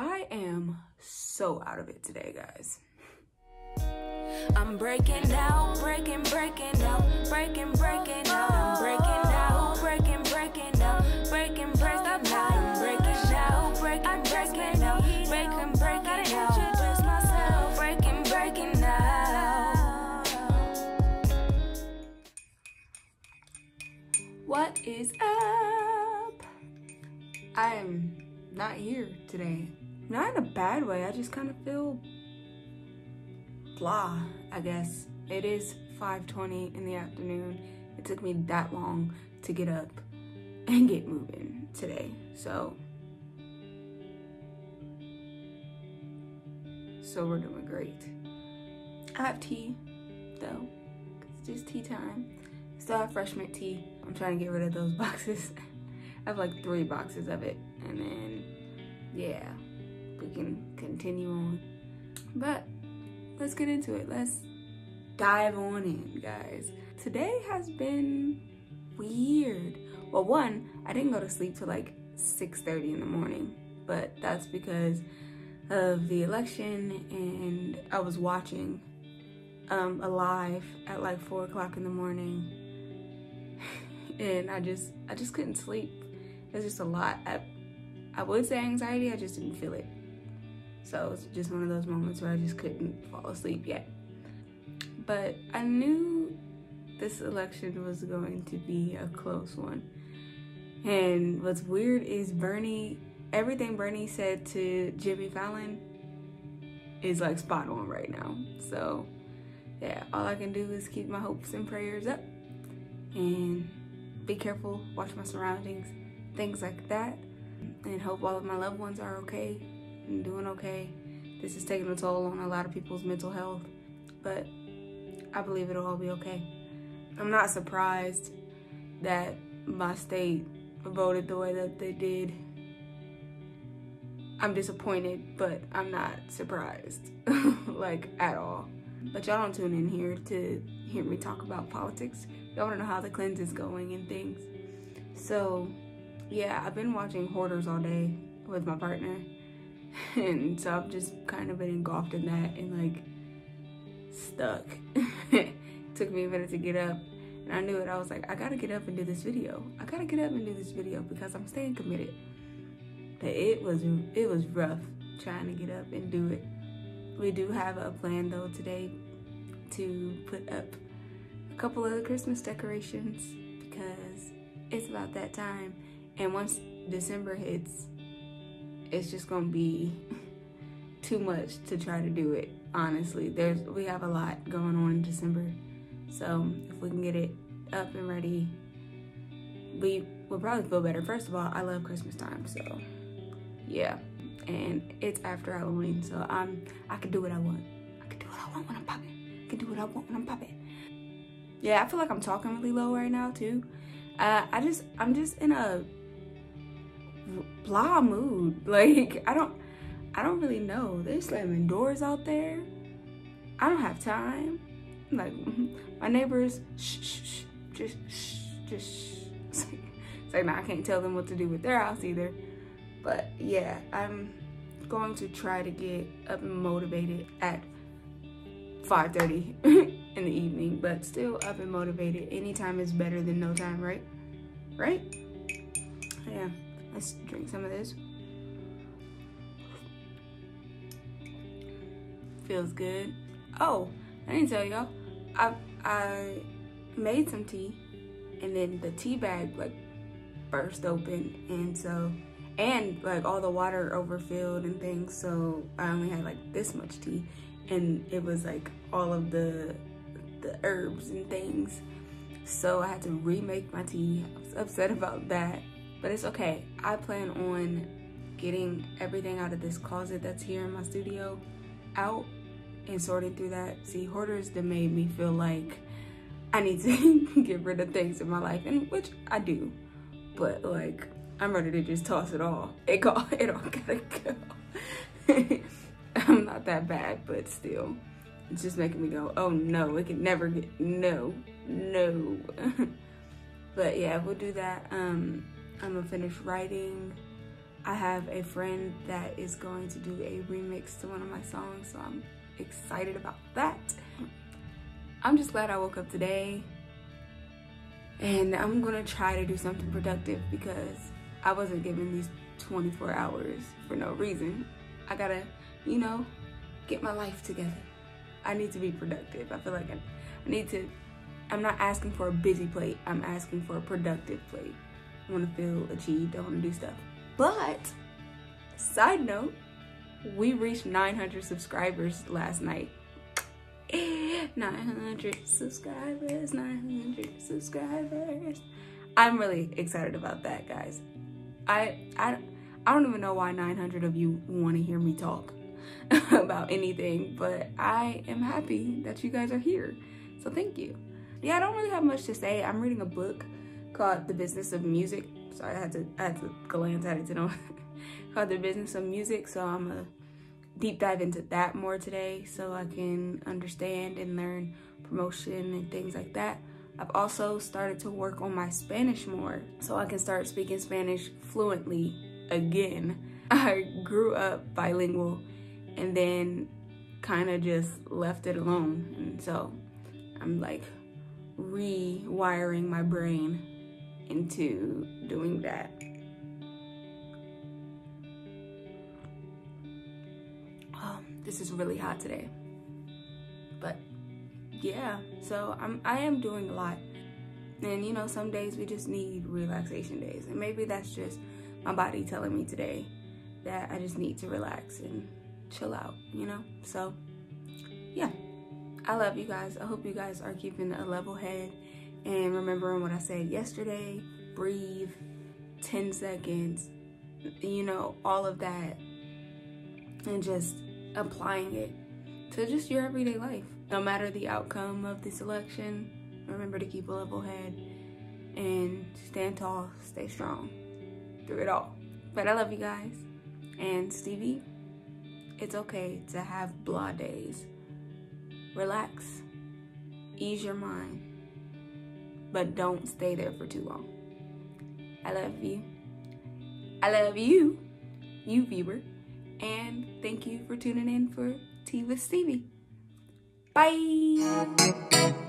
I am so out of it today, guys. I'm breaking down, breaking, breaking down, breaking, breaking down. I'm breaking down, breaking, breaking down, breaking, breaking down. I'm breaking down, breaking, breaking down, breaking, breaking. Introduce myself, breaking, breaking down. What is up? I am not here today. Not in a bad way. I just kind of feel blah, I guess. It is 5.20 in the afternoon. It took me that long to get up and get moving today. So, so we're doing great. I have tea though. It's just tea time. Still have fresh mint tea. I'm trying to get rid of those boxes. I have like three boxes of it. And then, yeah, we can continue on. But let's get into it. Let's dive on in, guys. Today has been weird. Well, one, I didn't go to sleep till like 6.30 in the morning, but that's because of the election and I was watching um, a live at like four o'clock in the morning and I just, I just couldn't sleep. It's just a lot. I, I would say anxiety, I just didn't feel it. So it's just one of those moments where I just couldn't fall asleep yet. But I knew this election was going to be a close one. And what's weird is Bernie, everything Bernie said to Jimmy Fallon is like spot on right now. So yeah, all I can do is keep my hopes and prayers up and be careful, watch my surroundings, things like that, and hope all of my loved ones are okay and doing okay. This is taking a toll on a lot of people's mental health, but I believe it'll all be okay. I'm not surprised that my state voted the way that they did. I'm disappointed, but I'm not surprised, like at all. But y'all don't tune in here to hear me talk about politics. Y'all wanna know how the cleanse is going and things. So, yeah, I've been watching Hoarders all day with my partner. And so I've just kind of been engulfed in that and like stuck. Took me a minute to get up and I knew it. I was like, I gotta get up and do this video. I gotta get up and do this video because I'm staying committed. But it was it was rough trying to get up and do it. We do have a plan though today to put up a couple of Christmas decorations because it's about that time. And once December hits, it's just gonna be too much to try to do it. Honestly, there's we have a lot going on in December, so if we can get it up and ready, we will probably feel better. First of all, I love Christmas time, so yeah, and it's after Halloween, so I'm I can do what I want. I can do what I want when I'm popping. I can do what I want when I'm popping. Yeah, I feel like I'm talking really low right now too. Uh, I just I'm just in a blah mood. Like I don't I don't really know. They're slamming doors out there. I don't have time. Like my neighbors shh, shh, shh just shh, just shh. It's like, it's like nah, I can't tell them what to do with their house either. But yeah, I'm going to try to get up and motivated at 5.30 in the evening, but still up and motivated. Anytime is better than no time, right? Right? Yeah. Let's drink some of this. Feels good. Oh, I didn't tell y'all. I I made some tea and then the tea bag like burst open and so and like all the water overfilled and things so I only had like this much tea and it was like all of the the herbs and things so I had to remake my tea. I was upset about that but it's okay. I plan on getting everything out of this closet that's here in my studio out and sorting through that. See, hoarders that made me feel like I need to get rid of things in my life, and which I do. But like, I'm ready to just toss it all. It all, it all gotta go. I'm not that bad, but still, it's just making me go, oh no, it can never get, no, no. but yeah, we'll do that. Um, I'm gonna finish writing. I have a friend that is going to do a remix to one of my songs, so I'm excited about that. I'm just glad I woke up today and I'm gonna try to do something productive because I wasn't given these 24 hours for no reason. I gotta, you know, get my life together. I need to be productive. I feel like I, I need to, I'm not asking for a busy plate, I'm asking for a productive plate. I wanna feel achieved, I wanna do stuff. But, side note, we reached 900 subscribers last night. 900 subscribers, 900 subscribers. I'm really excited about that, guys. I I I don't even know why 900 of you want to hear me talk about anything, but I am happy that you guys are here. So thank you. Yeah, I don't really have much to say. I'm reading a book called The Business of Music. So I had to I had to glance at it to know. called The Business of Music. So I'm a deep dive into that more today so I can understand and learn promotion and things like that. I've also started to work on my Spanish more so I can start speaking Spanish fluently again. I grew up bilingual and then kind of just left it alone. And so I'm like rewiring my brain into doing that. Um, this is really hot today. But yeah, so I'm I am doing a lot. And you know, some days we just need relaxation days. And maybe that's just my body telling me today that I just need to relax and chill out, you know? So yeah. I love you guys. I hope you guys are keeping a level head and remembering what I said yesterday. Breathe 10 seconds, you know, all of that. And just applying it to just your everyday life. No matter the outcome of this election, remember to keep a level head and stand tall, stay strong through it all. But I love you guys. And Stephie, it's okay to have blah days. Relax, ease your mind, but don't stay there for too long. I love you. I love you, you viewer. And thank you for tuning in for Tea with Stephie. Bye.